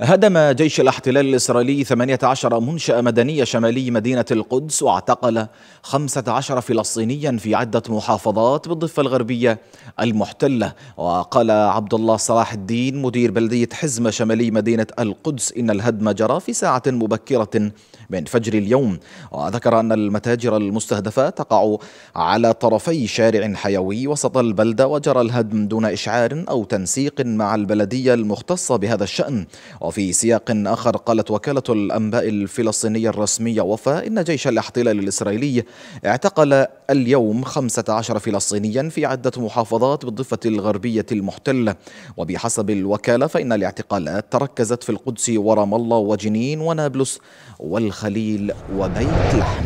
هدم جيش الاحتلال الإسرائيلي 18 منشأ مدنية شمالي مدينة القدس واعتقل 15 فلسطينيا في عدة محافظات بالضفة الغربية المحتلة. وقال عبد الله صلاح الدين مدير بلدية حزمة شمالي مدينة القدس إن الهدم جرى في ساعة مبكرة من فجر اليوم. وذكر أن المتاجر المستهدفة تقع على طرفي شارع حيوي وسط البلدة وجرى الهدم دون إشعار أو تنسيق مع البلدية المختصة بهذا الشأن. وفي سياق آخر قالت وكالة الأنباء الفلسطينية الرسمية وفاء إن جيش الاحتلال الإسرائيلي اعتقل اليوم 15 فلسطينيا في عدة محافظات بالضفة الغربية المحتلة. وبحسب الوكالة فإن الاعتقالات تركزت في القدس ورام الله وجنين ونابلس والخليل وبيت لحم.